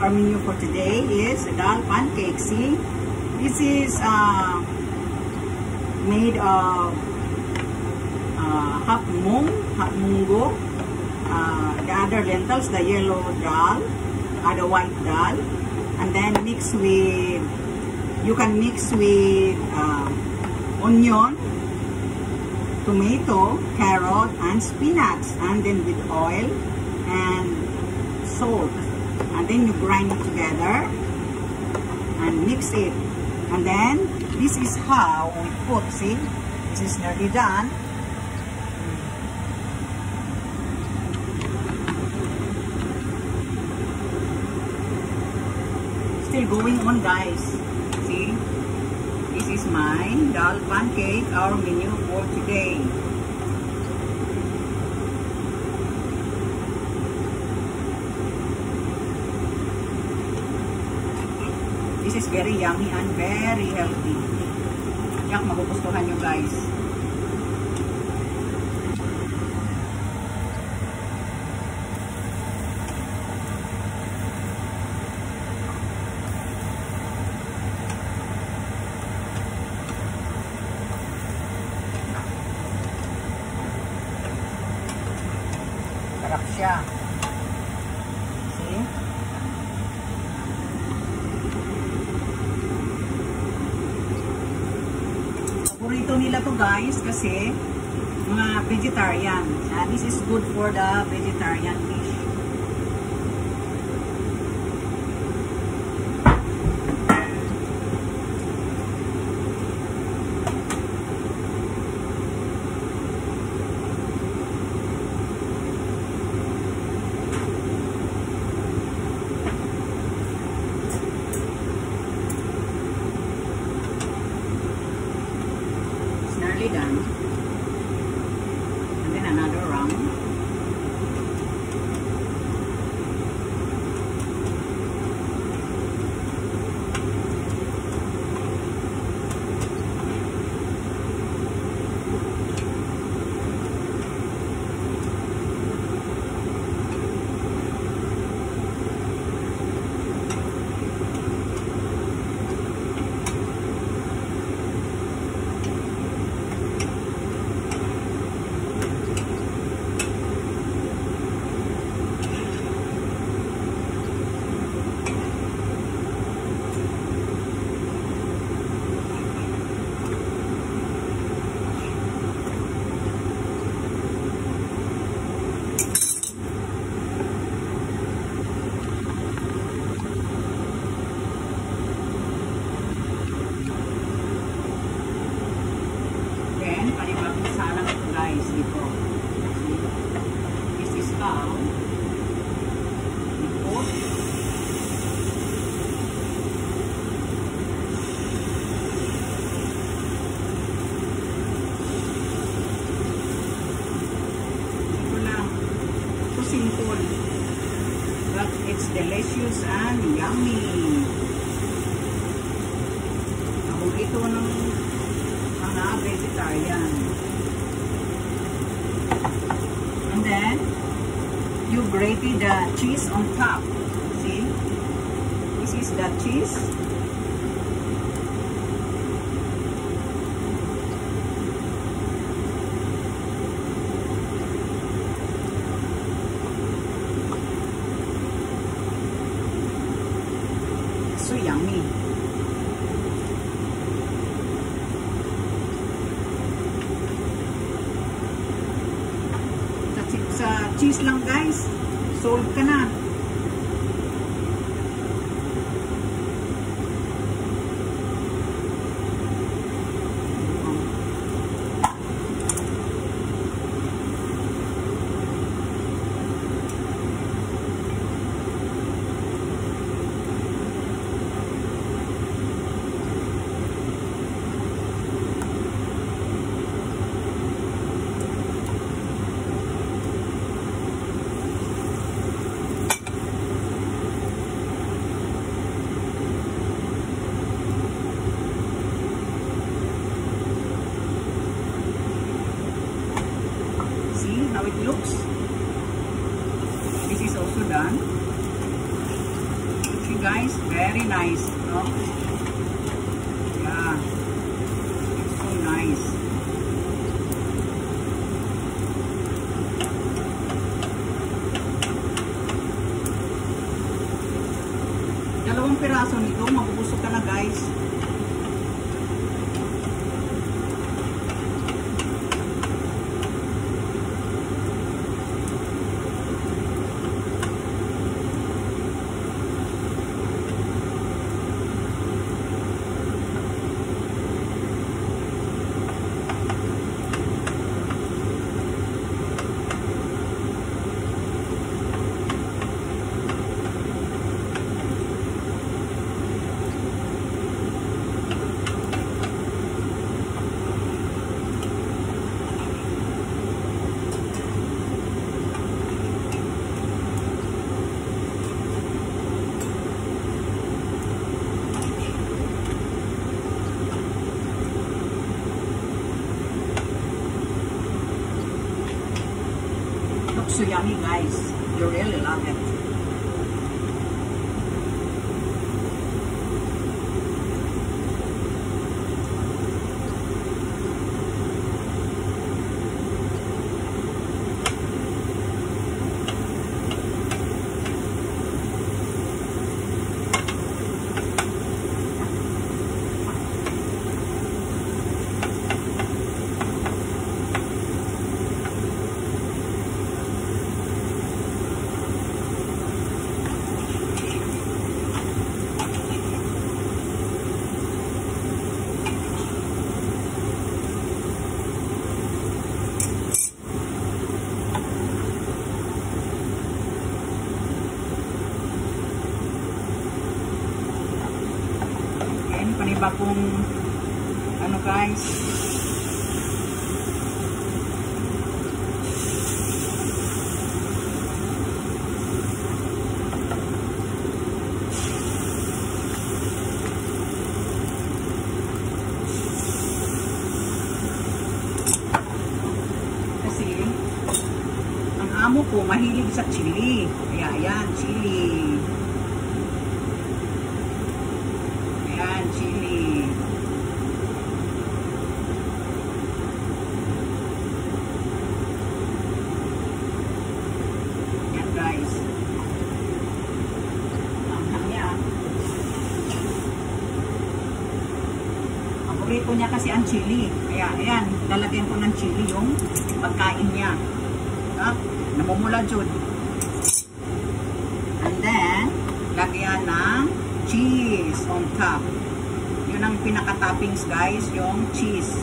our menu for today is dal pancake. See, this is uh, made of uh, half mung, half mungo, uh, the other lentils, the yellow dal, the white dal, and then mix with, you can mix with uh, onion, tomato, carrot, and spinach, and then with oil and salt. And then you grind it together and mix it. And then, this is how we put, see, this is nearly done. Still going on guys. See, this is my dal pancake, our menu for today. This is very yummy and very healthy. Yak, magugustuhan nyo guys. Sarap siya. See? Paborito nila to guys kasi mga vegetarian. Uh, this is good for the vegetarian dish. It's nearly done. And then another round. Then, panibagong salang ito guys dito. This is cow. Ito. Ito lang. So simple. But it's delicious and yummy. Paborito ng mga vegetarian. And then, you grated the cheese on top. See? This is the cheese. So yummy. Sa, cheese lang guys, sold ka na. Nice. No? Yeah. It's so nice. Dalawang piraso nito. Mabubusog ka na guys. So yummy guys. You really love it. Yan, panibagong ano guys. Kasi ang ko mahilig sa chili. Kaya ayan, chili. Ayan, chili. Yan guys. Ang niya. Paborito niya kasi ang chili. Kaya ayan, lalagyan ko ng chili yung pagkain niya. Ha? Namumula dyan. And then, lagyan ng cheese on top. Yun ang pinaka-toppings guys, yung cheese.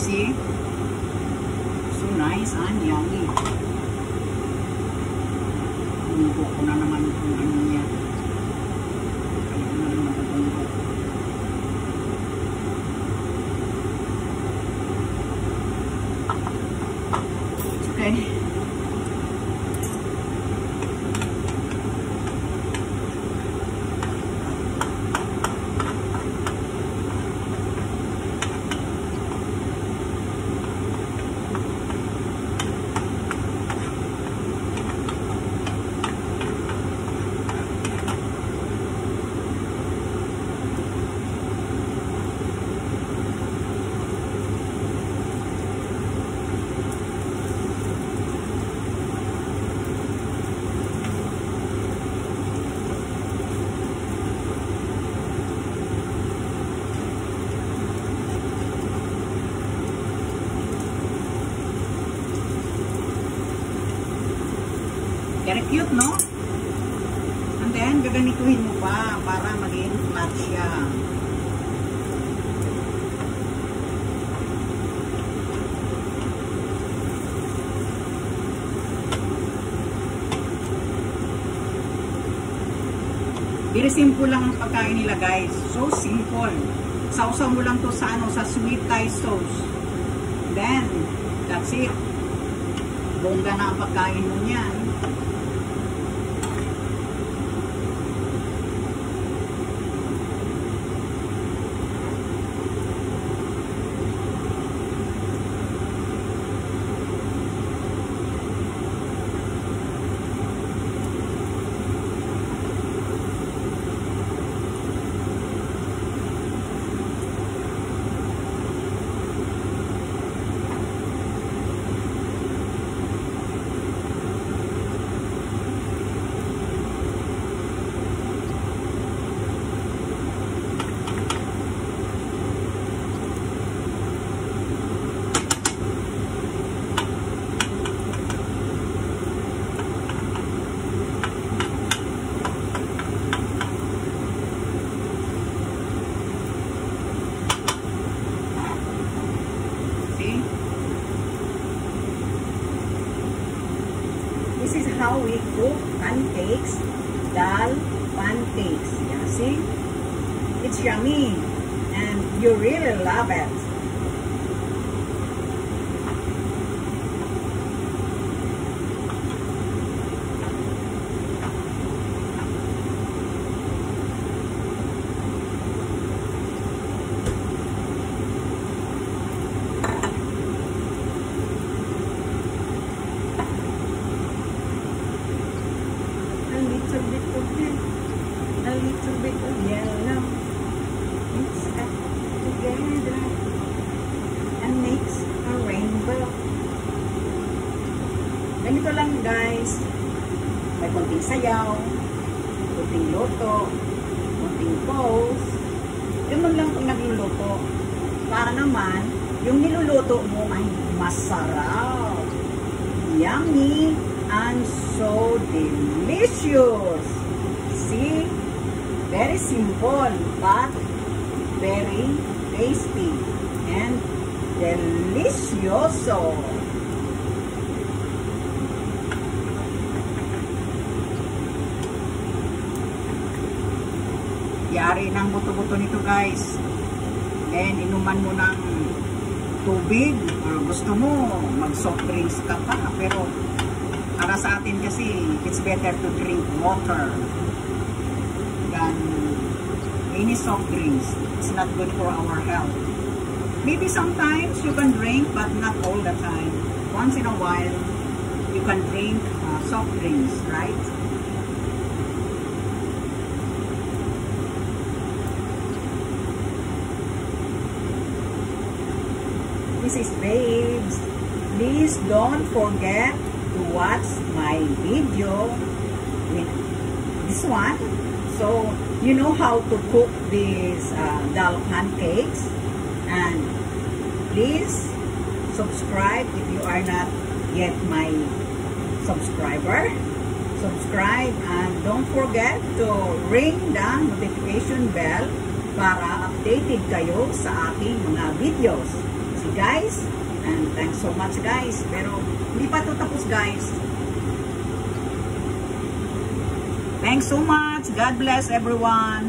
See? So nice and yummy. Tunggo ko na naman kung ano niya. Kaya na naman matutunggo. It's okay. Very cute, no? And then, gaganituhin mo pa para maging flat siya. Very simple lang ang pagkain nila guys. So simple. Sausaw mo lang to sa ano, sa sweet Thai sauce. Then, that's it. Bongga na ang pagkain mo niyan. See? This is how we cook pancakes, dal pancakes. Yeah, see? It's yummy and you really love it. Ganito lang guys. May konting sayaw, konting loto, konting pose. Ganun lang pag nagluluto. Para naman, yung niluluto mo ay masarap. Yummy and so delicious. See? Very simple but very tasty and delicioso. Yari ng buto-buto nito guys. Then, inuman mo ng tubig. Or gusto mo mag soft drinks ka pa. Pero para sa atin kasi it's better to drink water than any soft drinks. It's not good for our health. Maybe sometimes you can drink but not all the time. Once in a while you can drink uh, soft drinks right Is Babes. Please don't forget to watch my video with this one. So, you know how to cook these uh, dal pancakes. And please subscribe if you are not yet my subscriber. Subscribe and don't forget to ring the notification bell para updated kayo sa aking mga videos. Guys, and thanks so much guys. Pero hindi pa ito tapos guys. Thanks so much. God bless everyone.